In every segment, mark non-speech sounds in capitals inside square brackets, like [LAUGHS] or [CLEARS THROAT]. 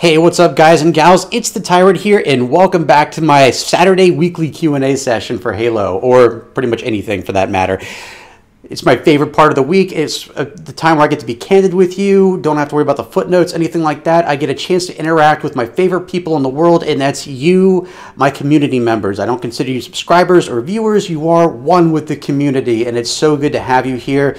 Hey, what's up guys and gals? It's the Tyrant here and welcome back to my Saturday weekly Q&A session for Halo or pretty much anything for that matter. It's my favorite part of the week. It's uh, the time where I get to be candid with you, don't have to worry about the footnotes, anything like that. I get a chance to interact with my favorite people in the world and that's you, my community members. I don't consider you subscribers or viewers. You are one with the community and it's so good to have you here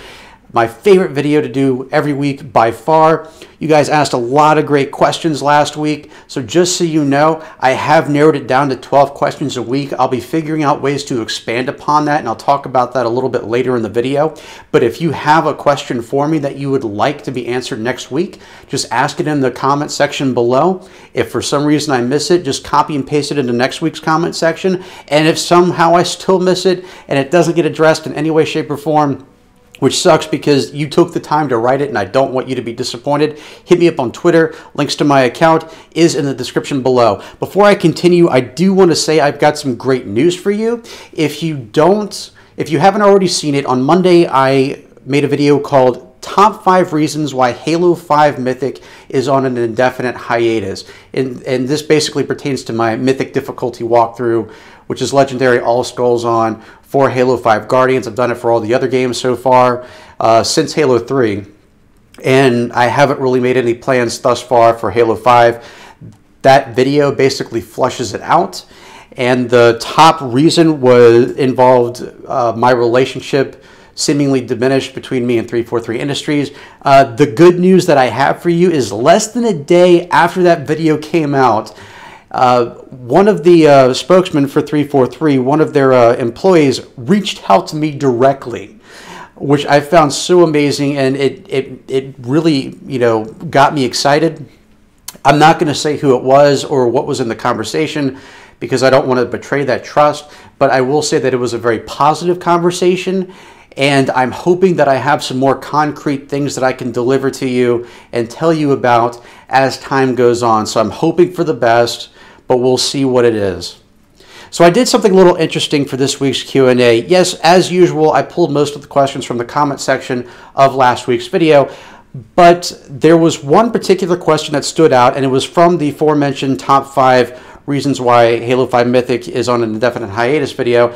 my favorite video to do every week by far. You guys asked a lot of great questions last week, so just so you know, I have narrowed it down to 12 questions a week. I'll be figuring out ways to expand upon that, and I'll talk about that a little bit later in the video. But if you have a question for me that you would like to be answered next week, just ask it in the comment section below. If for some reason I miss it, just copy and paste it into next week's comment section. And if somehow I still miss it and it doesn't get addressed in any way, shape, or form, which sucks because you took the time to write it and I don't want you to be disappointed. Hit me up on Twitter. Links to my account is in the description below. Before I continue, I do want to say I've got some great news for you. If you don't, if you haven't already seen it, on Monday I made a video called top five reasons why Halo 5 Mythic is on an indefinite hiatus. And, and this basically pertains to my Mythic difficulty walkthrough, which is Legendary All Skulls on for Halo 5 Guardians. I've done it for all the other games so far uh, since Halo 3. And I haven't really made any plans thus far for Halo 5. That video basically flushes it out. And the top reason was involved uh, my relationship seemingly diminished between me and 343 Industries. Uh, the good news that I have for you is less than a day after that video came out, uh, one of the uh, spokesmen for 343, one of their uh, employees, reached out to me directly, which I found so amazing, and it it it really you know got me excited. I'm not going to say who it was or what was in the conversation because I don't want to betray that trust, but I will say that it was a very positive conversation and I'm hoping that I have some more concrete things that I can deliver to you and tell you about as time goes on. So I'm hoping for the best, but we'll see what it is. So I did something a little interesting for this week's Q&A. Yes, as usual, I pulled most of the questions from the comment section of last week's video, but there was one particular question that stood out, and it was from the aforementioned top five reasons why Halo 5 Mythic is on an indefinite hiatus video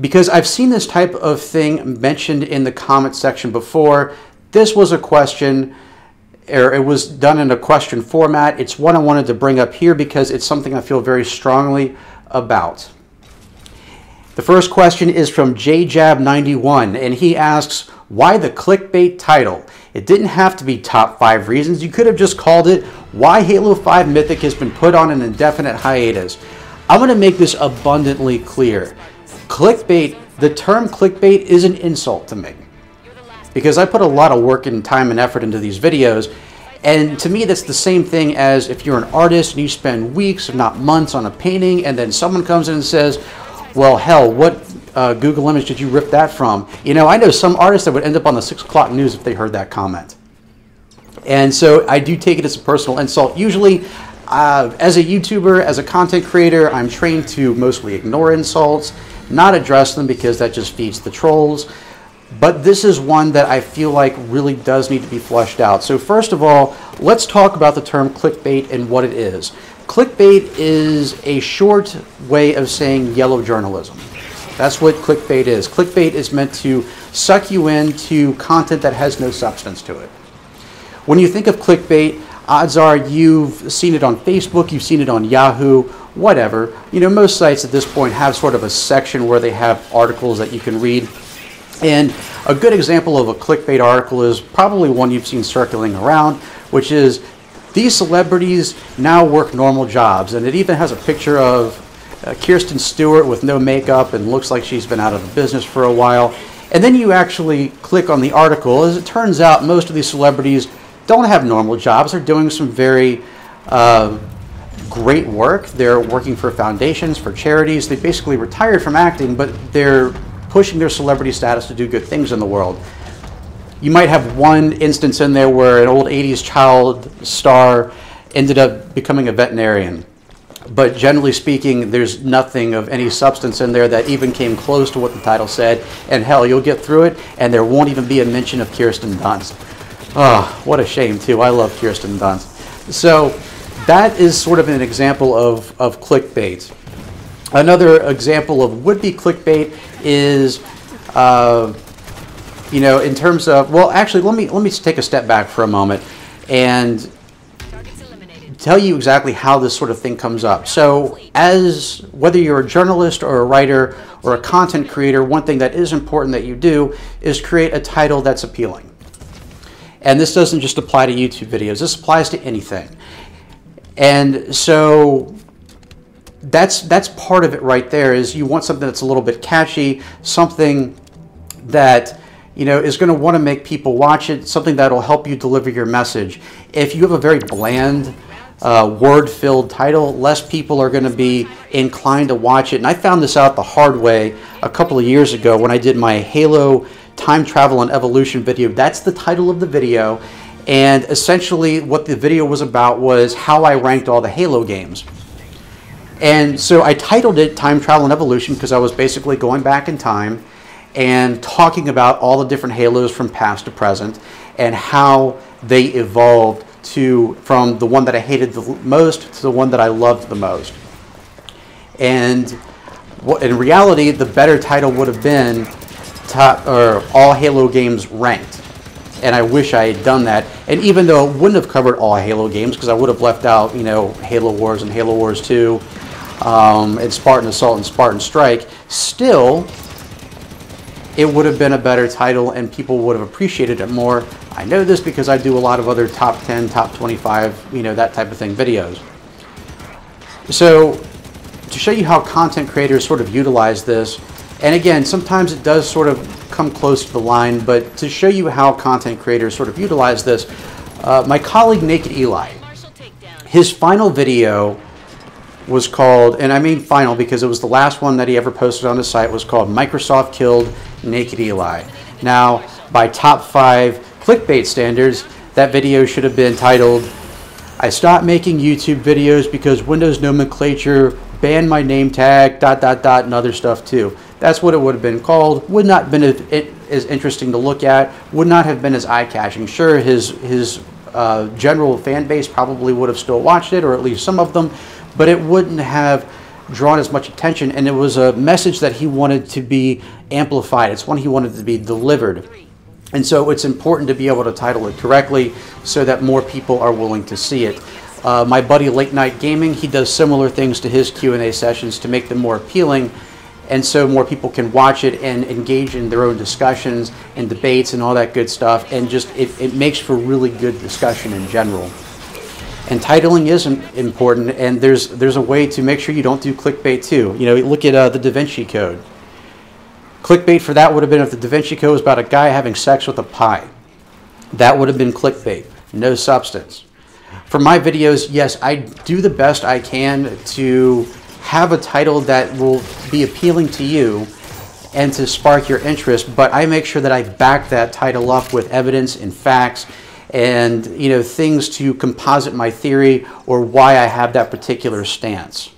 because I've seen this type of thing mentioned in the comment section before. This was a question, or it was done in a question format. It's one I wanted to bring up here because it's something I feel very strongly about. The first question is from JJab91, and he asks, why the clickbait title? It didn't have to be top five reasons. You could have just called it Why Halo 5 Mythic has been put on an indefinite hiatus. I'm going to make this abundantly clear clickbait, the term clickbait is an insult to me because I put a lot of work and time and effort into these videos. And to me, that's the same thing as if you're an artist and you spend weeks, if not months, on a painting, and then someone comes in and says, Well, hell, what uh, Google image did you rip that from? You know, I know some artists that would end up on the six o'clock news if they heard that comment. And so I do take it as a personal insult. Usually, uh, as a YouTuber, as a content creator, I'm trained to mostly ignore insults not address them because that just feeds the trolls. But this is one that I feel like really does need to be fleshed out. So first of all, let's talk about the term clickbait and what it is. Clickbait is a short way of saying yellow journalism. That's what clickbait is. Clickbait is meant to suck you into content that has no substance to it. When you think of clickbait, odds are you've seen it on Facebook, you've seen it on Yahoo, whatever. You know, most sites at this point have sort of a section where they have articles that you can read. And a good example of a clickbait article is probably one you've seen circulating around, which is these celebrities now work normal jobs. And it even has a picture of uh, Kirsten Stewart with no makeup and looks like she's been out of the business for a while. And then you actually click on the article. As it turns out, most of these celebrities don't have normal jobs. They're doing some very uh, great work. They're working for foundations, for charities. They basically retired from acting, but they're pushing their celebrity status to do good things in the world. You might have one instance in there where an old 80s child star ended up becoming a veterinarian. But generally speaking, there's nothing of any substance in there that even came close to what the title said. And hell, you'll get through it, and there won't even be a mention of Kirsten Dunst. Oh, what a shame, too. I love Kirsten Dunst. So, that is sort of an example of, of clickbait. Another example of would-be clickbait is, uh, you know, in terms of well, actually, let me let me take a step back for a moment and tell you exactly how this sort of thing comes up. So, as whether you're a journalist or a writer or a content creator, one thing that is important that you do is create a title that's appealing. And this doesn't just apply to YouTube videos, this applies to anything. And so that's that's part of it right there is you want something that's a little bit catchy, something that you know is going to want to make people watch it, something that'll help you deliver your message. If you have a very bland uh, word-filled title, less people are going to be inclined to watch it. And I found this out the hard way a couple of years ago when I did my Halo time travel and evolution video. That's the title of the video. And essentially, what the video was about was how I ranked all the Halo games. And so I titled it Time Travel and Evolution because I was basically going back in time and talking about all the different Halos from past to present and how they evolved to from the one that I hated the most to the one that I loved the most. And in reality, the better title would have been top or all Halo games ranked. And I wish I had done that. And even though it wouldn't have covered all Halo games, because I would have left out, you know, Halo Wars and Halo Wars 2, um, and Spartan Assault and Spartan Strike, still, it would have been a better title and people would have appreciated it more. I know this because I do a lot of other top 10, top 25, you know, that type of thing videos. So, to show you how content creators sort of utilize this, and again, sometimes it does sort of come close to the line, but to show you how content creators sort of utilize this, uh, my colleague Naked Eli, his final video was called, and I mean final because it was the last one that he ever posted on his site, was called Microsoft Killed Naked Eli. Now, by top five clickbait standards, that video should have been titled, I stopped making YouTube videos because Windows nomenclature banned my name tag, dot, dot, dot, and other stuff too. That's what it would have been called. Would not have been as interesting to look at. Would not have been as eye-catching. Sure, his, his uh, general fan base probably would have still watched it, or at least some of them, but it wouldn't have drawn as much attention and it was a message that he wanted to be amplified. It's one he wanted to be delivered. And so it's important to be able to title it correctly so that more people are willing to see it. Uh, my buddy late night gaming he does similar things to his q&a sessions to make them more appealing and so more people can watch it and engage in their own discussions and debates and all that good stuff and just it, it makes for really good discussion in general and titling is important, and there's there's a way to make sure you don't do clickbait too. You know, look at uh, the Da Vinci Code. Clickbait for that would have been if the Da Vinci Code was about a guy having sex with a pie. That would have been clickbait, no substance. For my videos, yes, I do the best I can to have a title that will be appealing to you and to spark your interest, but I make sure that I back that title up with evidence and facts and you know things to composite my theory or why I have that particular stance.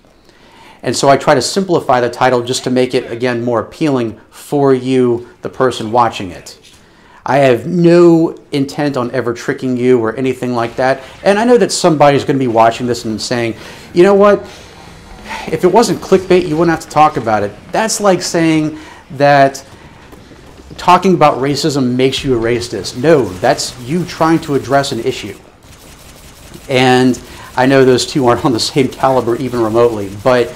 And so I try to simplify the title just to make it again more appealing for you, the person watching it. I have no intent on ever tricking you or anything like that. And I know that somebody's going to be watching this and saying, you know what? If it wasn't clickbait, you wouldn't have to talk about it. That's like saying that talking about racism makes you a racist. No, that's you trying to address an issue. And I know those two aren't [LAUGHS] on the same caliber even remotely, but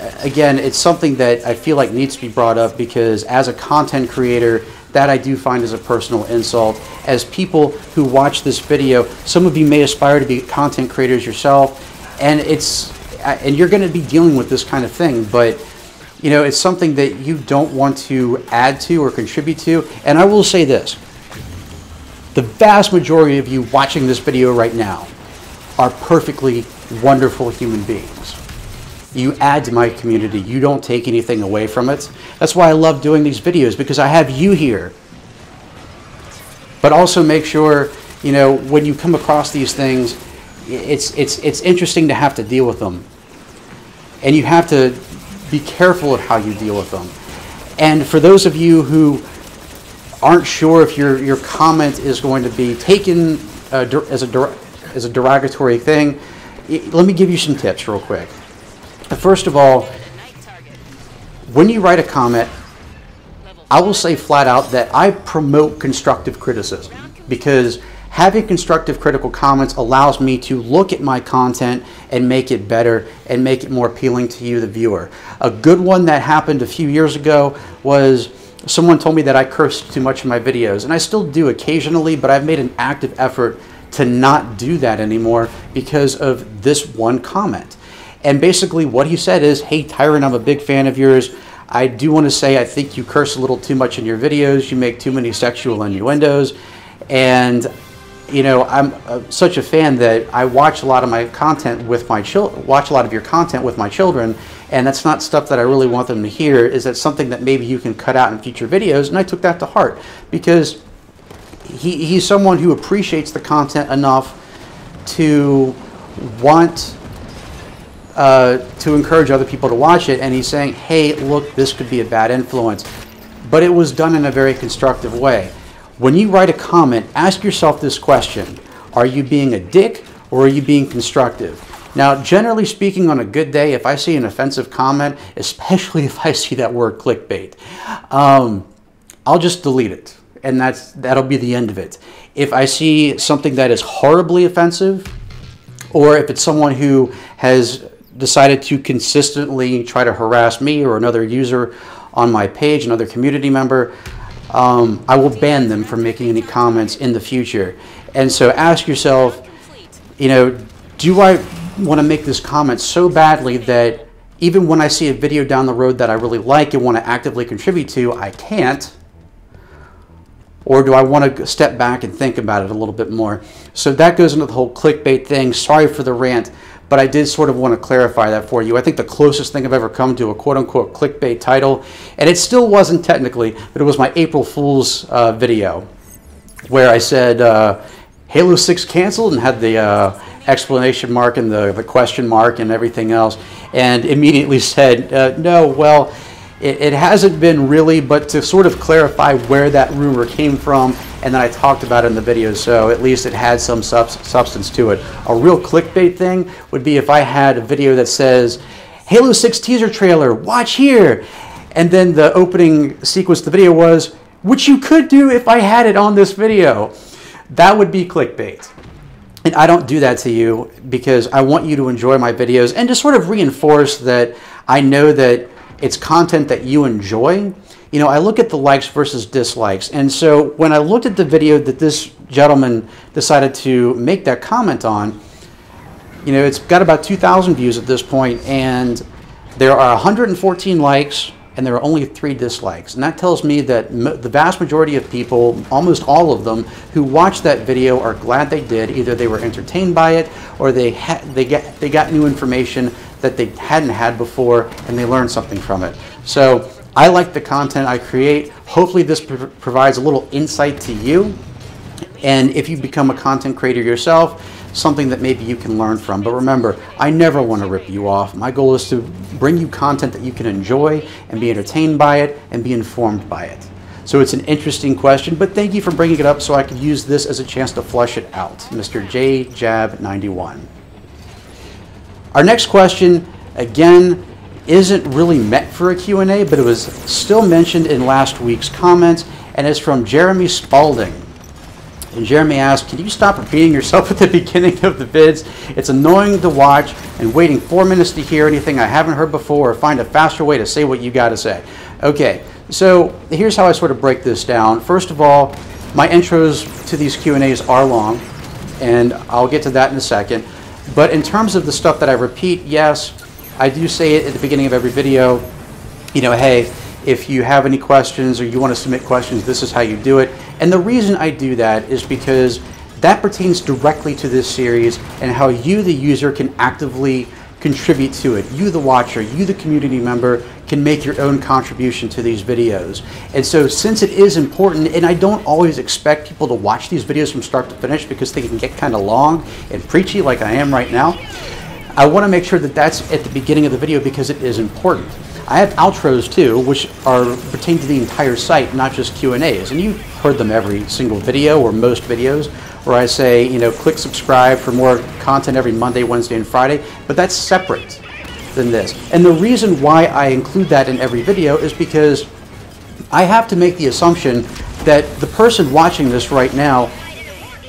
uh, again, it's something that I feel like needs to be brought up because as a content creator, that I do find is a personal insult. As people who watch this video, some of you may aspire to be content creators yourself, and it's uh, and you're going to be dealing with this kind of thing, but you know, it's something that you don't want to add to or contribute to. And I will say this the vast majority of you watching this video right now are perfectly wonderful human beings. You add to my community, you don't take anything away from it. That's why I love doing these videos because I have you here. But also make sure, you know, when you come across these things, it's, it's, it's interesting to have to deal with them. And you have to be careful of how you deal with them. And for those of you who aren't sure if your, your comment is going to be taken uh, as, a, as a derogatory thing, let me give you some tips real quick. First of all, when you write a comment, I will say flat out that I promote constructive criticism because having constructive critical comments allows me to look at my content and make it better and make it more appealing to you, the viewer. A good one that happened a few years ago was someone told me that I cursed too much in my videos, and I still do occasionally, but I've made an active effort to not do that anymore because of this one comment. And basically, what he said is, Hey, Tyrant, I'm a big fan of yours. I do want to say I think you curse a little too much in your videos. You make too many sexual innuendos. And, you know, I'm uh, such a fan that I watch a lot of my content with my children, watch a lot of your content with my children. And that's not stuff that I really want them to hear. Is that something that maybe you can cut out in future videos? And I took that to heart because he, he's someone who appreciates the content enough to want uh, to encourage other people to watch it. And he's saying, hey, look, this could be a bad influence. But it was done in a very constructive way. When you write a comment, ask yourself this question Are you being a dick or are you being constructive? Now, generally speaking, on a good day, if I see an offensive comment, especially [LAUGHS] if I see that word clickbait, um, I'll just delete it and that's that'll be the end of it. If I see something that is horribly offensive, or if it's someone who has decided to consistently try to harass me or another user on my page, another community member, um, I will ban them from making any comments in the future. And so ask yourself, you know, do I want to make this comment so badly that even when I see a video down the road that I really like and want to actively contribute to, I can't? Or do I want to step back and think about it a little bit more? So that goes into the whole clickbait thing. Sorry for the rant, but I did sort of want to clarify that for you. I think the closest thing I've ever come to a quote unquote clickbait title, and it still wasn't technically, but it was my April Fool's uh, video where I said uh, Halo 6 canceled and had the uh, explanation mark and the, the question mark and everything else, and immediately [LAUGHS] said, uh, no, well, it, it, hasn't been really, but to sort of clarify where that rumor came from, and then I talked about it in the video, so at least it had some substance to it. A real clickbait thing would be if I had a video that says, Halo 6 teaser trailer, watch here, and then the opening sequence of the video was, which you could do if I had it on this video. That would be clickbait. And I don't do that to you because I want you to enjoy my videos and to sort of reinforce that I know that it's content that you enjoy, you know, I look at the likes versus dislikes. And so when I looked at the video that this gentleman decided to make that comment on, you know, it's got about 2,000 views at this point, and there are 114 likes and there are only three dislikes. And that tells me that the vast majority of people, almost all of them, who watched that video are glad they did. Either they were entertained by it or they, they, get, they got new information that they hadn't had before and they learned something from it. So I like the content I create. Hopefully this pr provides a little insight to you. And if you become a content creator yourself, something that maybe you can learn from. But remember, I never want to rip you off. My goal is to bring you content that you can enjoy and be entertained by it and be informed by it. So it's an interesting question, but thank you for bringing it up so I could use this as a chance to flush it out. Mr. J Jab 91. Our next question, again, isn't really meant for a Q&A, but it was still mentioned in last week's comments, and it's from Jeremy Spalding. And Jeremy asked, can you stop repeating yourself [LAUGHS] at the beginning of the vids? It's annoying to watch and waiting four minutes to hear anything I haven't heard before or find a faster way to say what you got to say. Okay, so here's how I sort of break this down. First of all, my intros to these Q&As are long, and I'll get to that in a second. But in terms of the stuff that I repeat, yes, I do say it at the beginning of every video, you know, hey, if you have any questions or you want to submit questions, this is how you do it. And the reason I do that is because that pertains directly to this series and how you, the user, can actively contribute to it. You, the watcher, you, the community member, can make your own contribution to these videos. And so since it is important, and I don't always expect people to watch these videos from start to finish because they can get kind of long and preachy like I am right now, I want to make sure that that's at the beginning of the video because it is important. I have outros too, which are pertain to the entire site, not just Q and A's. And you've heard them every single video or most videos, where I say, you know, click subscribe for more content every Monday, Wednesday, and Friday. But that's separate than this. And the reason why I include that in every video is because I have to make the assumption that the person watching this right now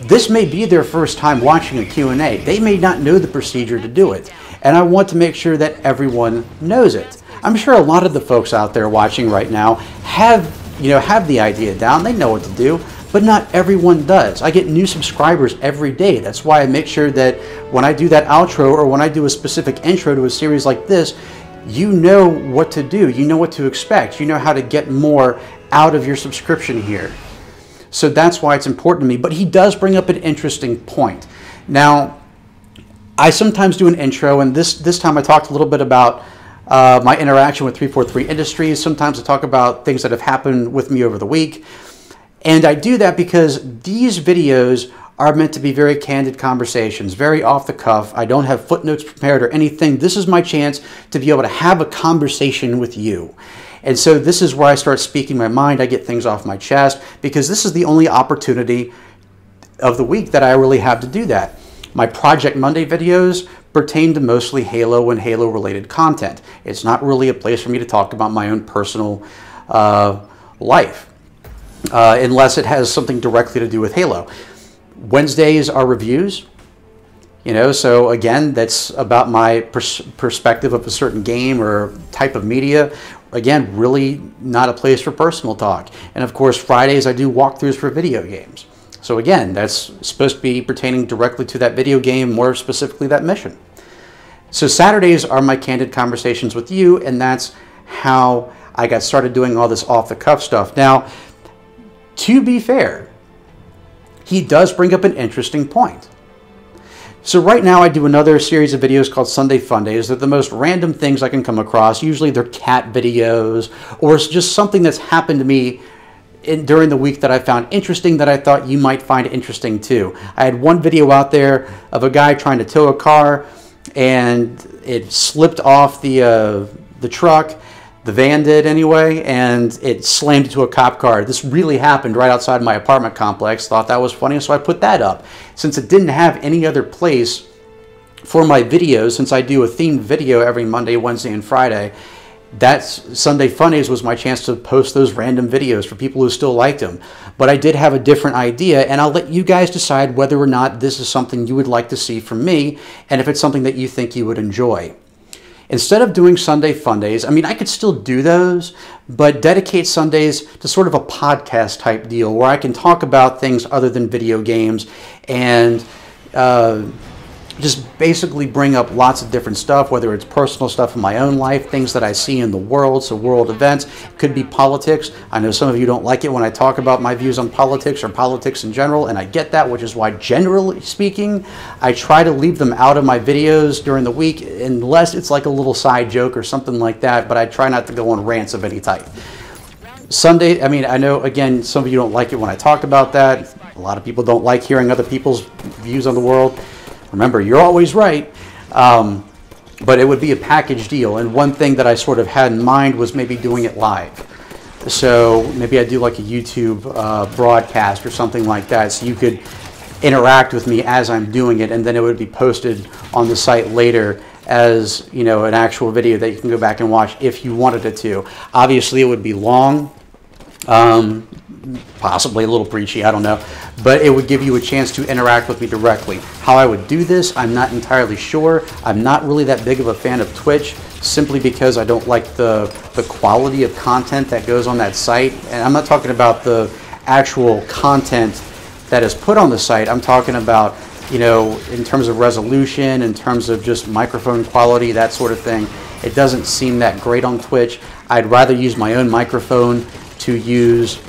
this may be their first time watching a Q&A. They may not know the procedure to do it. And I want to make sure that everyone knows it. I'm sure a lot of the folks out there watching right now have, you know, have the idea down. They know what to do, but not everyone does. I get new subscribers every day. That's why I make sure that when I do that outro or when I do a specific intro to a series like this, you know what to do. You know what to expect. You know how to get more out of your subscription here. So that's why it's important to me. But he does bring up an interesting point. Now, I sometimes do an intro, and this, this time I talked a little bit about uh, my interaction with 343 Industries. Sometimes I talk about things that have happened with me over the week. And I do that because these videos are meant to be very candid conversations, very off the cuff. I don't have footnotes prepared or anything. This is my chance to be able to have a conversation with you. And so this is where I start speaking my mind. I get things off my chest because this is the only opportunity of the week that I really have to do that. My Project Monday videos pertain to mostly Halo and Halo related content. It's not really a place for me to talk about my own personal uh, life, uh, unless it has something directly to do with Halo. Wednesdays are reviews. You know, so again, that's about my pers perspective of a certain game or type of media again, really not a place for personal talk. And of course, Fridays I do walkthroughs for video games. So again, that's supposed to be pertaining directly to that video game, more specifically that mission. So Saturdays are my candid conversations with you, and that's how I got started doing all this off the cuff stuff. Now, to be fair, he does bring up an interesting point. So right now I do another series of videos called Sunday Fundays. They're the most random things I can come across. Usually they're cat videos or it's just something that's happened to me in, during the week that I found interesting that I thought you might find interesting too. I had one video out there of a guy trying to tow a car and it slipped off the, uh, the truck the van did anyway, and it slammed into a cop car. This really happened right outside my apartment complex. Thought that was funny, so I put that up. Since it didn't have any other place for my videos, since I do a themed video every Monday, Wednesday, and Friday, that's Sunday Funnies was my chance to post those random videos for people who still liked them. But I did have a different idea, and I'll let you guys decide whether or not this is something you would like to see from me, and if it's something that you think you would enjoy instead of doing Sunday Fundays, I mean, I could still do those, but dedicate Sundays to sort of a podcast type deal where I can talk about things other than video games and uh, just basically bring up lots of different stuff, whether it's personal stuff in my own life, things that I see in the world, so world events, it could be politics. I know some of you don't like it when I talk about my views on politics or politics in general, and I get that, which is why, generally speaking, I try to leave them out of my videos during the week, unless it's like a little side joke or something like that, but I try not to go on rants of any type. Sunday, I mean, I know, again, some of you don't like it when I talk about that. A lot of people don't like hearing other people's views on the world. Remember, you're always right. Um, but it would be a package deal. And one thing that I sort of had in mind was maybe doing it live. So maybe I do like a YouTube uh, broadcast or something like that, so you could interact with me as I'm doing it, and then it would be posted on the site later as you know an actual video that you can go back and watch if you wanted it to. Obviously, it would be long. Um, possibly a little preachy, I don't know, but it would give you a chance to interact with me directly. How I would do this, I'm not entirely sure. I'm not really that big of a fan of Twitch simply because I don't like the, the quality of content that goes on that site. And I'm not talking about the actual content that is put on the site. I'm talking about, you know, in terms of resolution, in terms of just microphone quality, that sort of thing. It doesn't seem that great on Twitch. I'd rather use my own microphone to use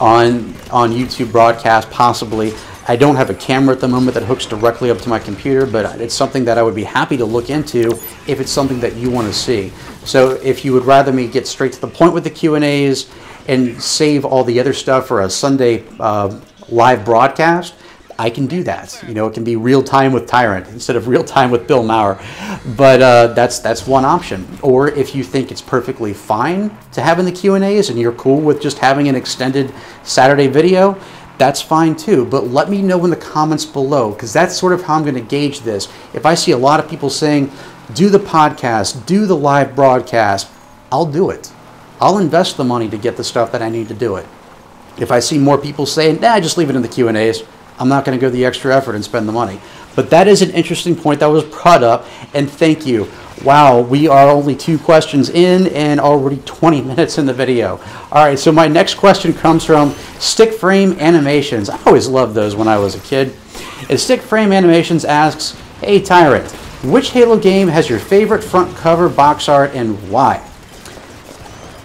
on on YouTube broadcast possibly. I don't have a camera at the moment that hooks directly up to my computer, but it's something that I would be happy to look into if it's something that you want to see. So if you would rather me get straight to the point with the Q&As and save all the other stuff for a Sunday uh, live broadcast, I can do that. You know, it can be real time with Tyrant instead of real time with Bill Maher. But uh, that's that's one option. Or if you think it's perfectly fine to have in the Q and A's and you're cool with just having an extended Saturday video, that's fine too. But let me know in the comments below because that's sort of how I'm going to gauge this. If I see a lot of people saying, "Do the podcast, do the live broadcast," I'll do it. I'll invest the money to get the stuff that I need to do it. If I see more people saying, "Nah, just leave it in the Q and A's," I'm not going to go the extra effort and spend the money. But that is an interesting point that was brought up, and thank you. Wow, we are only two questions in and already 20 [LAUGHS] minutes in the video. All right, so my next question comes from Stick Frame Animations. I always loved those when I was a kid. And Stick Frame Animations asks, Hey Tyrant, which Halo game has your favorite front cover box art and why?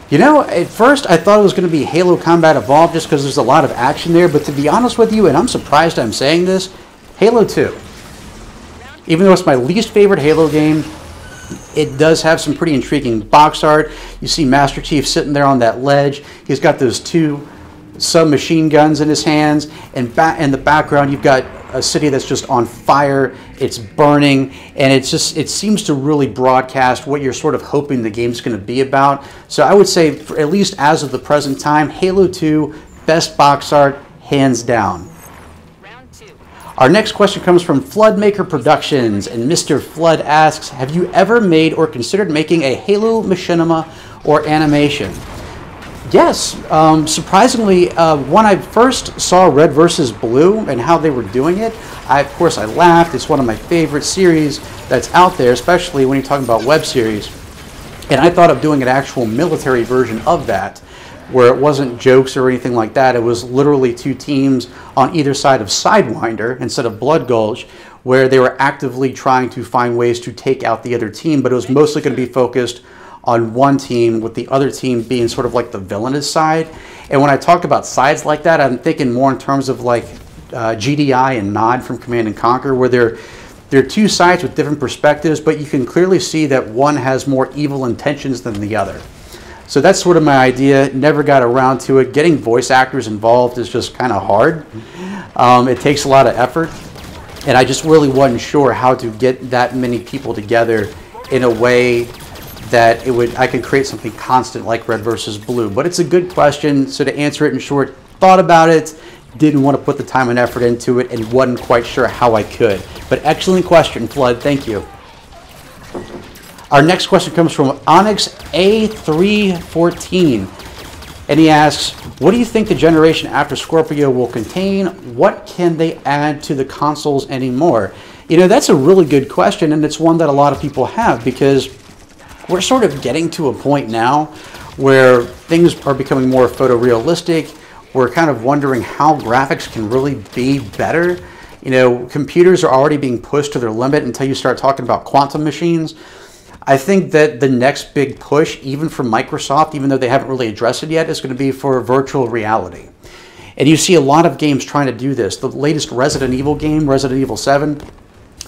You know, at first I thought it was going to be Halo Combat Evolved just because there's a lot of action there, but to be honest with you, and I'm surprised I'm saying this, Halo 2. Even though it's my least favorite Halo game, it does have some pretty intriguing box art. You see Master Chief sitting there on that ledge. He's got those two submachine guns in his hands, and in the background you've got a city that's just on fire. It's burning, and it's just it seems to really broadcast what you're sort of hoping the game's going to be about. So I would say, at least as of the present time, Halo 2 best box art hands down. Our next question comes from Floodmaker Productions, and Mr. Flood asks, Have you ever made or considered making a Halo machinima or animation? Yes, um, surprisingly, uh, when I first saw Red versus Blue and how they were doing it, I, of course I laughed. It's one of my favorite series that's out there, especially when you're talking about web series. And I thought of doing an actual military version of that, where it wasn't jokes or anything like that. It was literally two teams on either side of Sidewinder instead of Blood Gulch, where they were actively trying to find ways to take out the other team, but it was mostly going to be focused on one team, with the other team being sort of like the villainous side. And when I talk about sides like that, I'm thinking more in terms of like uh, GDI and Nod from Command and Conquer, where they're they're two sides with different perspectives, but you can clearly see that one has more evil intentions than the other. So that's sort of my idea. Never got around to it. Getting voice actors involved is just kind of hard. Um, it takes a lot of effort, and I just really wasn't sure how to get that many people together in a way that it would I could create something constant like red versus blue. But it's a good question. So to answer it in short, thought about it, didn't want to put the time and effort into it, and wasn't quite sure how I could. But excellent question, Flood. Thank you. Our next question comes from Onyx A314. And he asks, What do you think the generation after Scorpio will contain? What can they add to the consoles anymore? You know, that's a really good question, and it's one that a lot of people have because we're sort of getting to a point now where things are becoming more photorealistic. We're kind of wondering how graphics can really be better. You know, computers are already being pushed to their limit until you start talking about quantum machines. I think that the next big push, even for Microsoft, even though they haven't really addressed it yet, is going to be for virtual reality. And you see a lot of games trying to do this. The latest Resident Evil game, Resident Evil 7,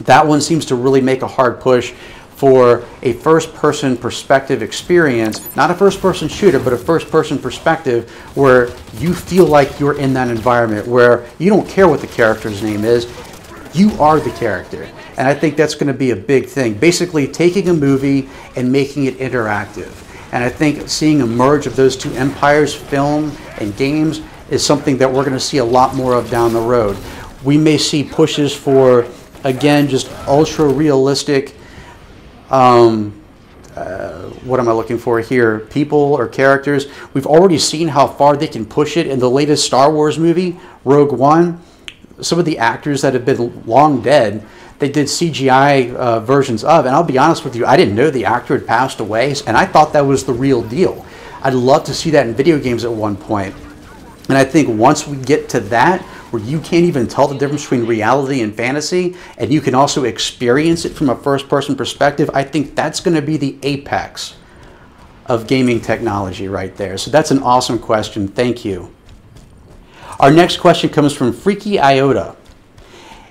that one seems to really make a hard push for a first person perspective experience, not a first person shooter, but a first person perspective where you feel like you're in that environment, where you don't care what the character's name is, you are the character. And I think that's going to be a big thing. Basically, taking a movie and making it interactive. And I think seeing a merge of those two empires, film and games, is something that we're going to see a lot more of down the road. We may see pushes for, again, just ultra realistic um, uh, what am I looking for here? People or characters. We've already seen how far they can push it in the latest Star Wars movie, Rogue One. Some of the actors that have been long dead, they did CGI uh, versions of. And I'll be honest with you, I didn't know the actor had passed away, and I thought that was the real deal. I'd love to see that in video games at one point. And I think once we get to that, where you can't even tell the difference between reality and fantasy, and you can also experience it from a first person perspective, I think that's going to be the apex of gaming technology right there. So that's an awesome question. Thank you. Our next question comes from Freaky Iota.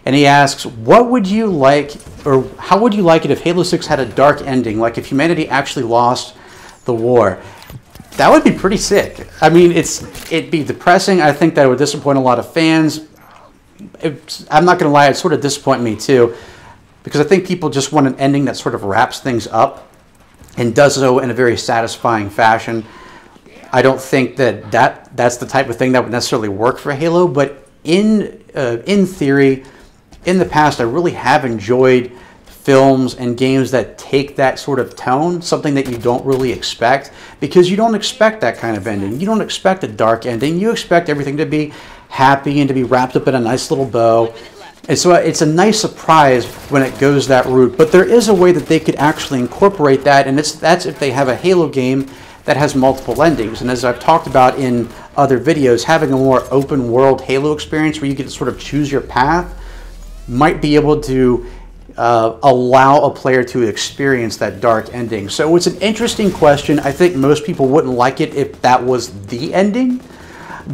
And he asks, What would you like, or how would you like it if Halo 6 had a dark ending, like if humanity actually lost the war? That would be pretty sick. I mean, it's it'd be depressing. I think that would disappoint a lot of fans. it's, I'm not going to lie, it sort of disappointed me too, because I think people just want an ending that sort of wraps things up and does so in a very satisfying fashion. I don't think that, that that's the type of thing that would necessarily work for Halo, but in uh, in theory, in the past, I really have enjoyed films and games that take that sort of tone, something that you don't really expect, because you don't expect that kind of ending. You don't expect a dark ending. You expect everything to be happy and to be wrapped up in a nice little bow. And so it's a nice surprise when it goes that route. But there is a way that they could actually incorporate that, and it's that's if they have a Halo game that has multiple endings. And as I've talked about in other videos, having a more open world Halo experience where you get to sort of choose your path might be able to uh, allow a player to experience that dark ending. So it's an interesting question. I think most people wouldn't like it if that was the ending,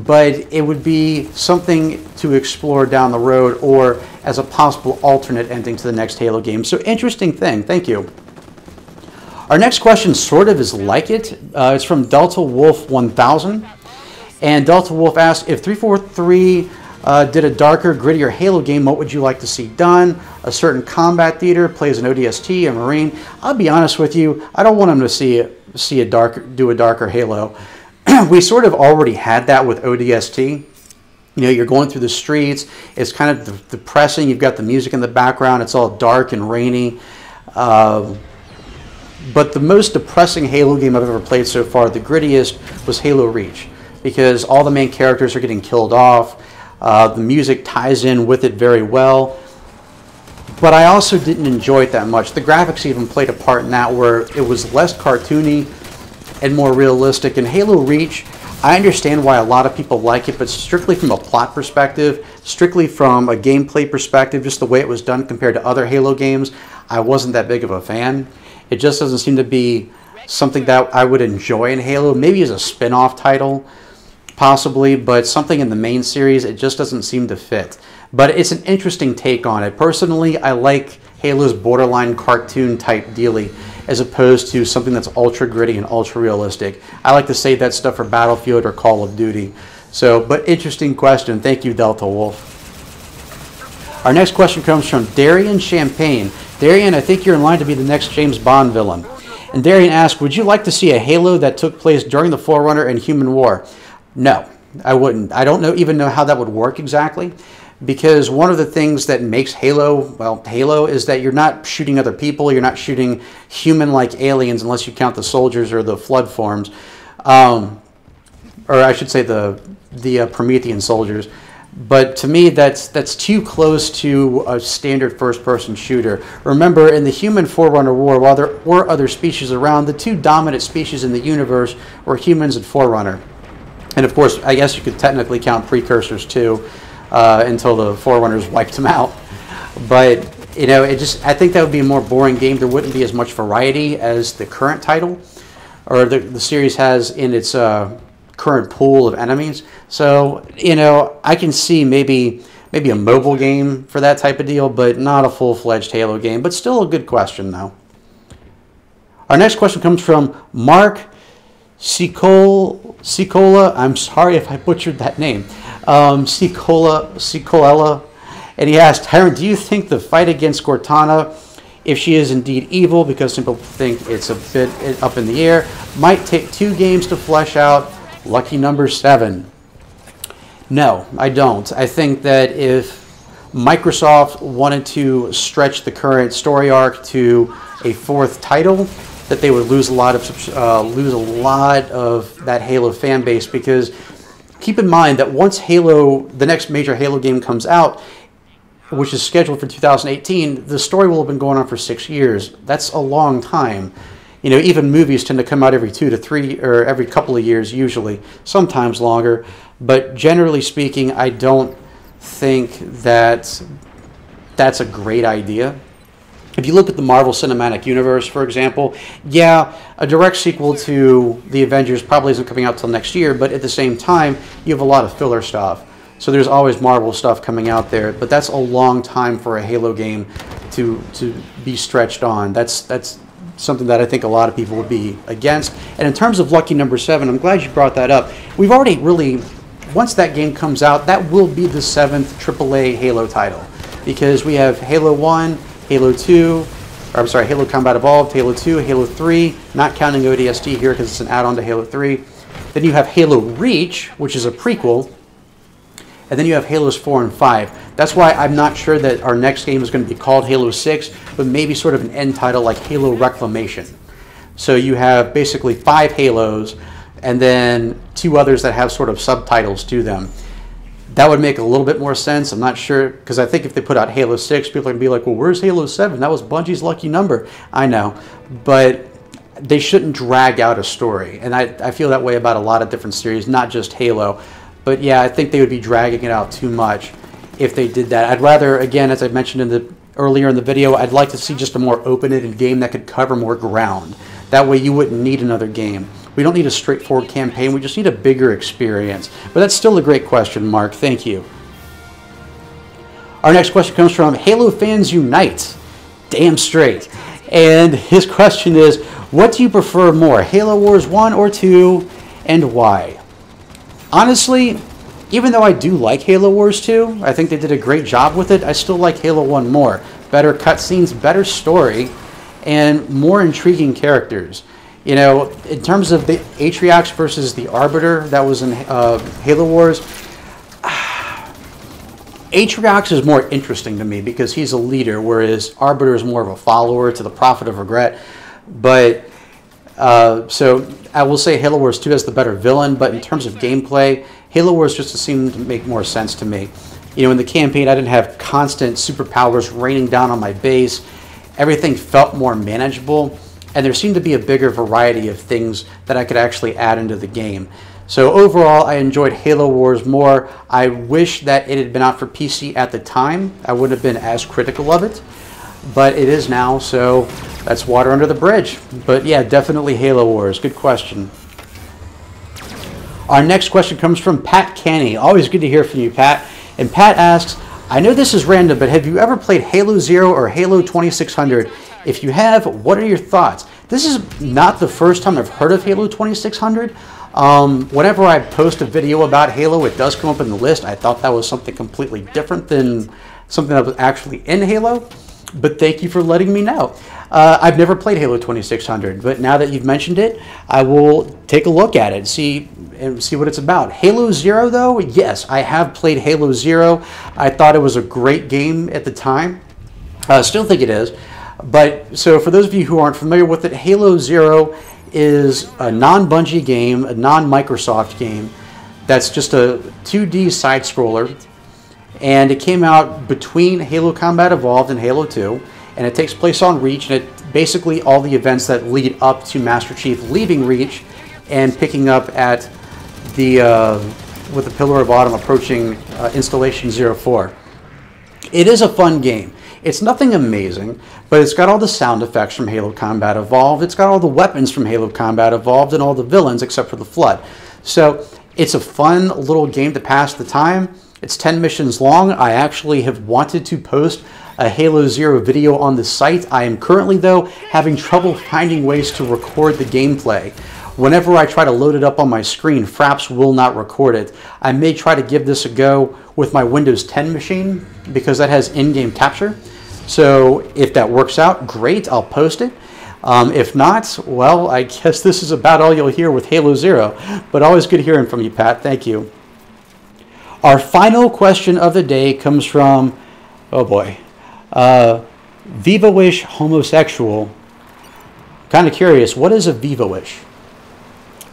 but it would be something to explore down the road or as a possible alternate ending to the next Halo game. So interesting thing. Thank you. Our next question sort of is like it. Uh, it's from Delta Wolf 1000. And Delta Wolf asks if 343 uh, did a darker, grittier Halo game, what would you like to see done? A certain combat theater plays an ODST, a Marine. I'll be honest with you, I don't want them to see see a dark do a darker Halo. [CLEARS THROAT] we sort of already had that with ODST. You know, you're going through the streets. It's kind of depressing. You've got the music in the background. It's all dark and rainy. Uh, but the most depressing Halo game I've ever played so far, the grittiest, was Halo Reach, because all the main characters are getting killed off. Uh, the music ties in with it very well. But I also didn't enjoy it that much. The graphics even played a part in that where it was less cartoony and more realistic. In Halo Reach, I understand why a lot of people like it, but strictly from a plot perspective, strictly from a gameplay perspective, just the way it was done compared to other Halo games, I wasn't that big of a fan. It just doesn't seem to be something that I would enjoy in Halo. Maybe as a spin off title, possibly, but something in the main series, it just doesn't seem to fit. But it's an interesting take on it. Personally, I like Halo's borderline cartoon type dealy as opposed to something that's ultra gritty and ultra realistic. I like to save that stuff for Battlefield or Call of Duty. So, but interesting question. Thank you, Delta Wolf. Our next question comes from Darian Champagne. Darian, I think you're in line to be the next James Bond villain. And Darian asks, would you like to see a Halo that took place during the Forerunner and Human War? No, I wouldn't. I don't know even know how that would work exactly because one of the things that makes Halo, well, Halo is that you're not shooting other people, you're not shooting human-like aliens unless you count the soldiers or the flood forms, um, or I should say the the uh, Promethean soldiers. But to me, that's that's too close to a standard first-person shooter. Remember, in the human Forerunner War, while there were other species around, the two dominant species in the universe were humans and Forerunner. And of course, I guess you could technically count precursors too, uh, until the Forerunners wiped them out. But you know, it just I think that would be a more boring game. There wouldn't be as much variety as the current title, or the, the series has in its uh, current pool of enemies. So you know, I can see maybe maybe a mobile game for that type of deal, but not a full fledged Halo game. But still a good question though. Our next question comes from Mark Sicola, I'm sorry if I butchered that name. Um, Sicolella. And he asked, Tyrant, do you think the fight against Cortana, if she is indeed evil, because some people think it's a bit up in the air, might take two games to flesh out? Lucky number seven. No, I don't. I think that if Microsoft wanted to stretch the current story arc to a fourth title, that they would lose a lot of uh, lose a lot of that Halo fan base because keep in mind that once Halo, the next major Halo game comes out, which is scheduled for 2018, the story will have been going on for six years. That's a long time. You know, even movies tend to come out every two to three or every couple of years, usually, sometimes longer. But generally speaking, I don't think that that's a great idea. If you look at the Marvel Cinematic Universe, for example, yeah, a direct sequel to The Avengers probably isn't coming out till next year, but at the same time, you have a lot of filler stuff. So there's always Marvel stuff coming out there, but that's a long time for a Halo game to to be stretched on. That's that's something that I think a lot of people would be against. And in terms of lucky number seven, I'm glad you brought that up. We've already really once that game comes out, that will be the seventh AAA Halo title because we have Halo 1, Halo 2, or I'm sorry, Halo Combat Evolved, Halo 2, Halo 3, not counting ODST here because it's an add-on to Halo 3. Then you have Halo Reach, which is a prequel, and then you have Halos 4 and 5. That's why I'm not sure that our next game is going to be called Halo 6, but maybe sort of an end title like Halo Reclamation. So you have basically five Halos, and then two others that have sort of subtitles to them. That would make a little bit more sense. I'm not sure, because I think if they put out Halo 6, people are going to be like, well, where's Halo 7? That was Bungie's lucky number. I know. But they shouldn't drag out a story. And I, I feel that way about a lot of different series, not just Halo. But yeah, I think they would be dragging it out too much if they did that. I'd rather, again, as I mentioned in the earlier in the video, I'd like to see just a more open-ended game that could cover more ground. That way you wouldn't need another game. We don't need a straightforward campaign, we just need a bigger experience. But that's still a great question, Mark. Thank you. Our next question comes from Halo Fans Unite. Damn straight. And his question is, what do you prefer more, Halo Wars 1 or 2, and why? Honestly, even though I do like Halo Wars 2, I think they did a great job with it, I still like Halo 1 more. Better cutscenes, better story, and more intriguing characters. You know, in terms of the Atriox versus the Arbiter that was in uh, Halo Wars, [SIGHS] Atriox is more interesting to me because he's a leader, whereas Arbiter is more of a follower to the Prophet of Regret. But uh, so I will say Halo Wars 2 has the better villain, but in terms of gameplay, Halo Wars just seemed to make more sense to me. You know, in the campaign, I didn't have constant superpowers raining down on my base. Everything felt more manageable and there seemed to be a bigger variety of things that I could actually add into the game. So overall, I enjoyed Halo Wars more. I wish that it had been out for PC at the time. I wouldn't have been as critical of it, but it is now, so that's water under the bridge. But yeah, definitely Halo Wars. Good question. Our next question comes from Pat Canny. Always good to hear from you, Pat. And Pat asks, I know this is random, but have you ever played Halo Zero or Halo 2600? If you have, what are your thoughts? This is not the first time I've heard of Halo 2600. Um, whenever I post a video about Halo, it does come up in the list. I thought that was something completely different than something that was actually in Halo. But thank you for letting me know. Uh, I've never played Halo 2600, but now that you've mentioned it, I will take a look at it, see and see what it's about. Halo Zero, though, yes, I have played Halo Zero. I thought it was a great game at the time. I uh, still think it is. But so for those of you who aren't familiar with it, Halo Zero is a non-Bungie game, a non-Microsoft game that's just a 2D side scroller and it came out between Halo Combat Evolved and Halo 2 and it takes place on Reach and it basically all the events that lead up to Master Chief leaving Reach and picking up at the uh, with the Pillar of Autumn approaching uh, Installation 04. It is a fun game. It's nothing amazing, but it's got all the sound effects from Halo Combat Evolved. It's got all the weapons from Halo Combat Evolved and all the villains except for the Flood. So it's a fun little game to pass the time. It's 10 missions long. I actually have wanted to post a Halo Zero video on the site. I am currently, though, having trouble finding ways to record the gameplay. Whenever I try to load it up on my screen, Fraps will not record it. I may try to give this a go with my Windows 10 machine because that has in-game capture. So if that works out, great, I'll post it. Um, if not, well, I [LAUGHS] guess this is about all you'll hear with Halo Zero. But always good hearing from you, Pat. Thank you. Our final question of the day comes from, oh boy, uh, Viva-Wish Homosexual. Kind of curious, what is a Viva-Wish?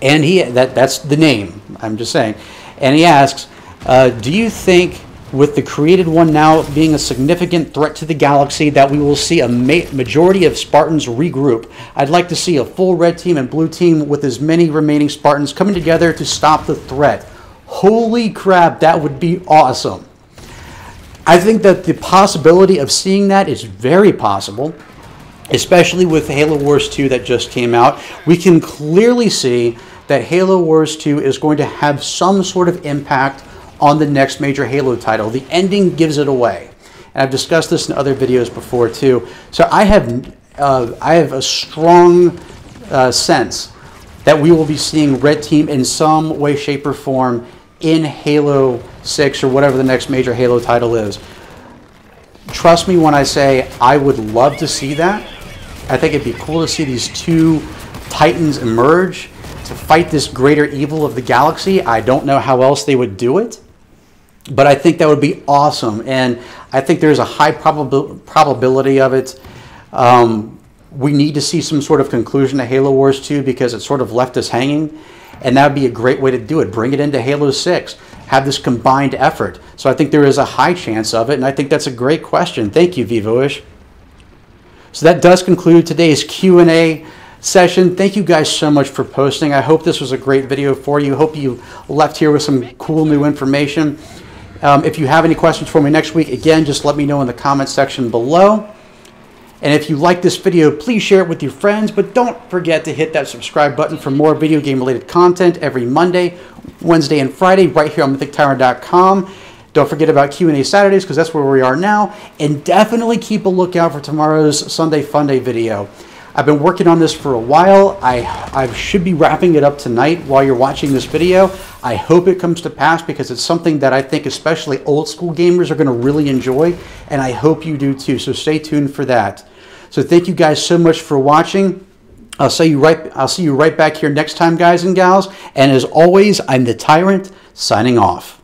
And he, that, that's the name, I'm just saying. And he asks, uh, do you think with the created one now being a significant threat to the galaxy, that we will see a ma- majority of Spartans regroup. I'd like to see a full red team and blue team with as many remaining Spartans coming together to stop the threat. Holy crap, that would be awesome. I think that the possibility of seeing that is very possible, especially with Halo Wars 2 that just came out. We can clearly see that Halo Wars 2 is going to have some sort of impact on the next major Halo title. The ending gives it away. And I've discussed this in other videos before too. So I have, uh, I have a strong uh, sense that we will be seeing Red Team in some way, shape, or form in Halo 6 or whatever the next major Halo title is. Trust me when I say I would love to see that. I think it'd be cool to see these two titans emerge to fight this greater evil of the galaxy. I don't know how else they would do it, but I think that would be awesome. And I think there's a high probabil- probability of it. Um, we need to see some sort of conclusion to Halo Wars 2 because it sort of left us hanging. And that would be a great way to do it. Bring it into Halo 6. Have this combined effort. So I think there is a high chance of it, and I think that's a great question. Thank you, Vivoish. So that does conclude today's Q&A session. Thank you guys so much for posting. I hope this was a great video for you. Hope you left here with some cool new information. Um, if you have any questions for me next week, again, just let me know in the comment section below. And if you like this video, please share it with your friends, but don't forget to hit that subscribe button for more video game related content every Monday, Wednesday, and Friday right here on MythicTyrant.com. Don't forget about Q&A Saturdays because that's where we are now. And definitely keep a lookout for tomorrow's Sunday Funday video. I've been working on this for a while. I, I should be wrapping it up tonight while you're watching this video. I hope it comes to pass because it's something that I think especially old school gamers are going to really enjoy, and I hope you do too. So stay tuned for that. So thank you guys so much for watching. I'll see you right I'll see you right back here next time guys and gals. And as always, I'm the Tyrant signing off.